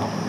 Oh.